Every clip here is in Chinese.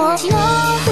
我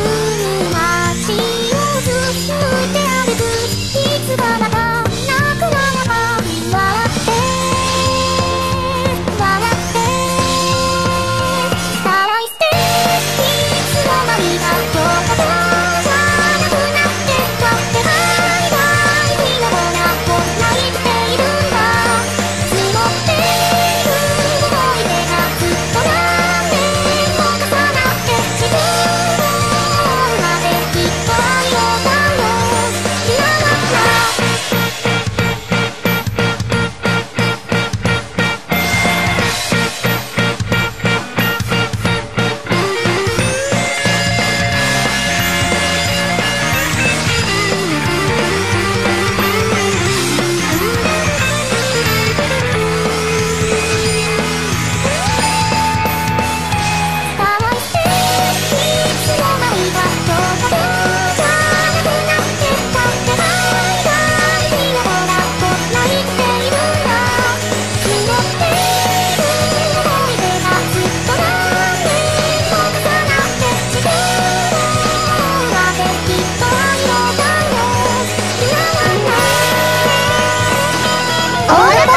オーラ